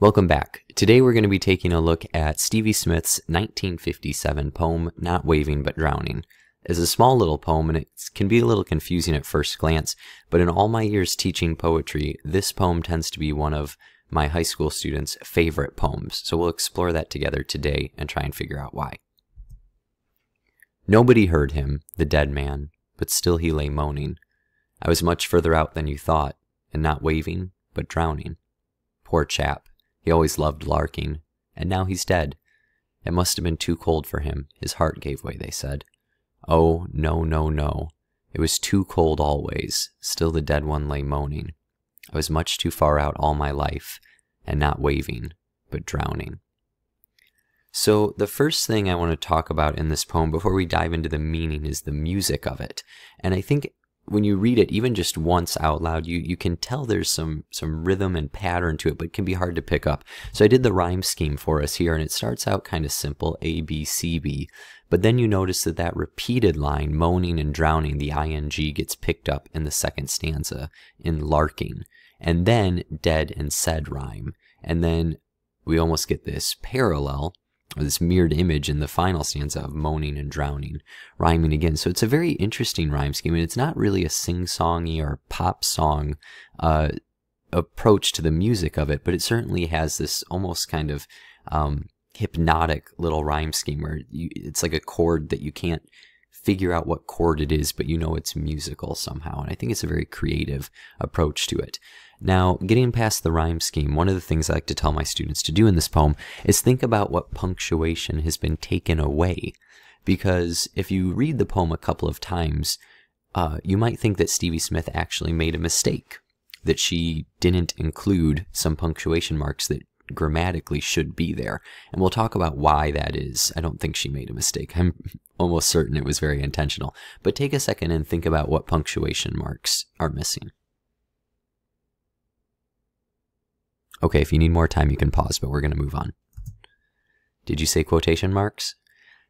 Welcome back. Today we're going to be taking a look at Stevie Smith's 1957 poem, Not Waving But Drowning. It's a small little poem and it can be a little confusing at first glance, but in all my years teaching poetry, this poem tends to be one of my high school students' favorite poems. So we'll explore that together today and try and figure out why. Nobody heard him, the dead man, but still he lay moaning. I was much further out than you thought, and not waving, but drowning. Poor chap. He always loved larking, and now he's dead. It must have been too cold for him. His heart gave way, they said. Oh, no, no, no. It was too cold always. Still the dead one lay moaning. I was much too far out all my life, and not waving, but drowning. So, the first thing I want to talk about in this poem before we dive into the meaning is the music of it. And I think when you read it, even just once out loud, you, you can tell there's some, some rhythm and pattern to it, but it can be hard to pick up. So I did the rhyme scheme for us here, and it starts out kind of simple, A, B, C, B. But then you notice that that repeated line, moaning and drowning, the ing gets picked up in the second stanza in larking. And then dead and said rhyme. And then we almost get this parallel this mirrored image in the final stanza of moaning and drowning, rhyming again. So it's a very interesting rhyme scheme, and it's not really a sing-songy or pop song uh, approach to the music of it, but it certainly has this almost kind of um, hypnotic little rhyme scheme where you, it's like a chord that you can't figure out what chord it is, but you know it's musical somehow. And I think it's a very creative approach to it. Now, getting past the rhyme scheme, one of the things I like to tell my students to do in this poem is think about what punctuation has been taken away. Because if you read the poem a couple of times, uh, you might think that Stevie Smith actually made a mistake, that she didn't include some punctuation marks that grammatically should be there. And we'll talk about why that is. I don't think she made a mistake. I'm almost certain it was very intentional. But take a second and think about what punctuation marks are missing. Okay, if you need more time, you can pause, but we're going to move on. Did you say quotation marks?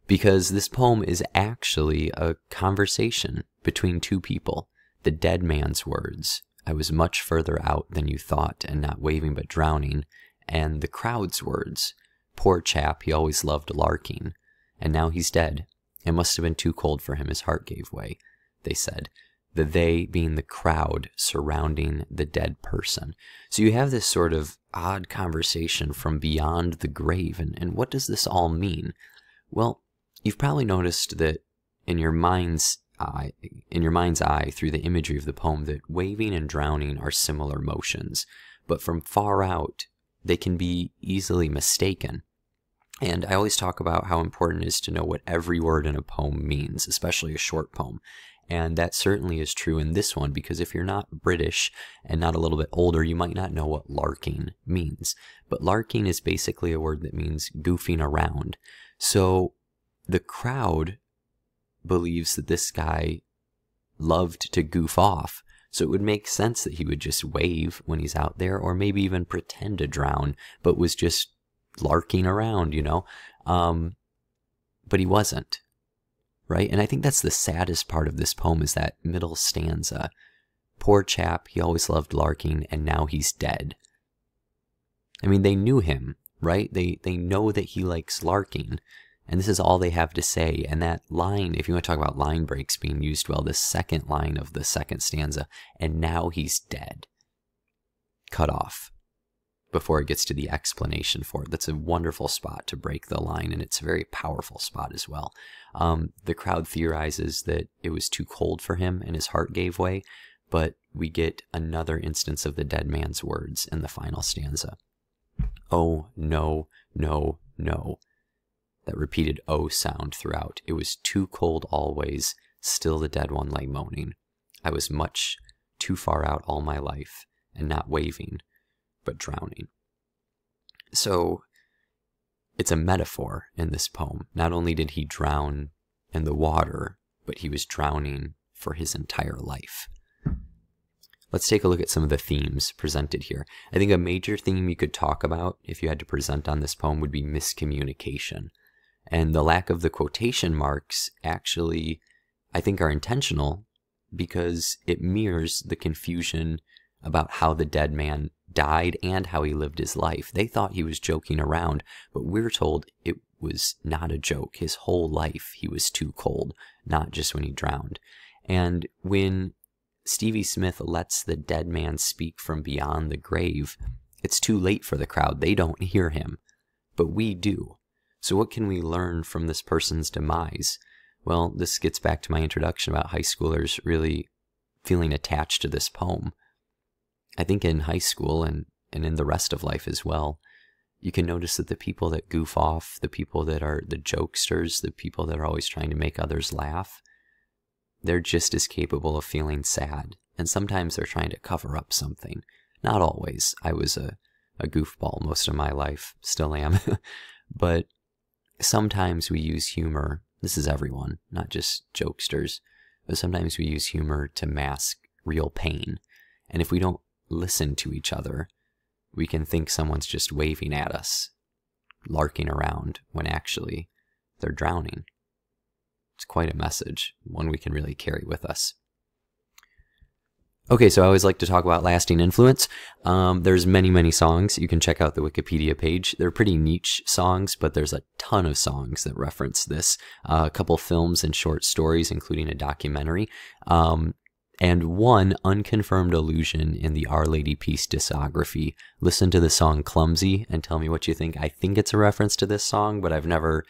Because this poem is actually a conversation between two people. The dead man's words, I was much further out than you thought, and not waving but drowning, and the crowd's words, poor chap, he always loved larking, and now he's dead. It must have been too cold for him, his heart gave way, they said the they being the crowd surrounding the dead person. So you have this sort of odd conversation from beyond the grave. And, and what does this all mean? Well, you've probably noticed that in your mind's eye, in your mind's eye through the imagery of the poem that waving and drowning are similar motions, but from far out, they can be easily mistaken. And I always talk about how important it is to know what every word in a poem means, especially a short poem. And that certainly is true in this one because if you're not British and not a little bit older, you might not know what larking means. But larking is basically a word that means goofing around. So the crowd believes that this guy loved to goof off. So it would make sense that he would just wave when he's out there or maybe even pretend to drown, but was just larking around, you know? Um, but he wasn't right? And I think that's the saddest part of this poem is that middle stanza. Poor chap, he always loved larking, and now he's dead. I mean, they knew him, right? They they know that he likes larking, and this is all they have to say. And that line, if you want to talk about line breaks being used well, the second line of the second stanza, and now he's dead. Cut off before it gets to the explanation for it. That's a wonderful spot to break the line, and it's a very powerful spot as well. Um, the crowd theorizes that it was too cold for him and his heart gave way, but we get another instance of the dead man's words in the final stanza. Oh, no, no, no. That repeated O sound throughout. It was too cold always, still the dead one lay moaning. I was much too far out all my life, and not waving, but drowning. So it's a metaphor in this poem. Not only did he drown in the water, but he was drowning for his entire life. Let's take a look at some of the themes presented here. I think a major theme you could talk about if you had to present on this poem would be miscommunication. And the lack of the quotation marks actually, I think, are intentional because it mirrors the confusion about how the dead man died and how he lived his life. They thought he was joking around, but we're told it was not a joke. His whole life he was too cold, not just when he drowned. And when Stevie Smith lets the dead man speak from beyond the grave, it's too late for the crowd. They don't hear him, but we do. So, what can we learn from this person's demise? Well, this gets back to my introduction about high schoolers really feeling attached to this poem. I think in high school and, and in the rest of life as well, you can notice that the people that goof off, the people that are the jokesters, the people that are always trying to make others laugh, they're just as capable of feeling sad. And sometimes they're trying to cover up something. Not always. I was a, a goofball most of my life, still am. but sometimes we use humor. This is everyone, not just jokesters. But sometimes we use humor to mask real pain. And if we don't listen to each other, we can think someone's just waving at us, larking around, when actually they're drowning. It's quite a message, one we can really carry with us. Okay, so I always like to talk about lasting influence. Um, there's many, many songs. You can check out the Wikipedia page. They're pretty niche songs, but there's a ton of songs that reference this. Uh, a couple films and short stories, including a documentary. Um, and one unconfirmed allusion in the Our Lady Peace discography. Listen to the song Clumsy and tell me what you think. I think it's a reference to this song, but I've never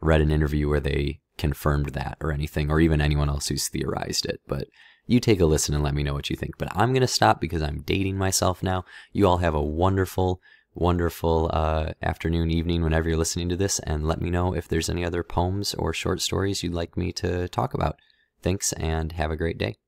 read an interview where they confirmed that or anything, or even anyone else who's theorized it. But you take a listen and let me know what you think. But I'm going to stop because I'm dating myself now. You all have a wonderful, wonderful uh, afternoon, evening, whenever you're listening to this, and let me know if there's any other poems or short stories you'd like me to talk about. Thanks and have a great day.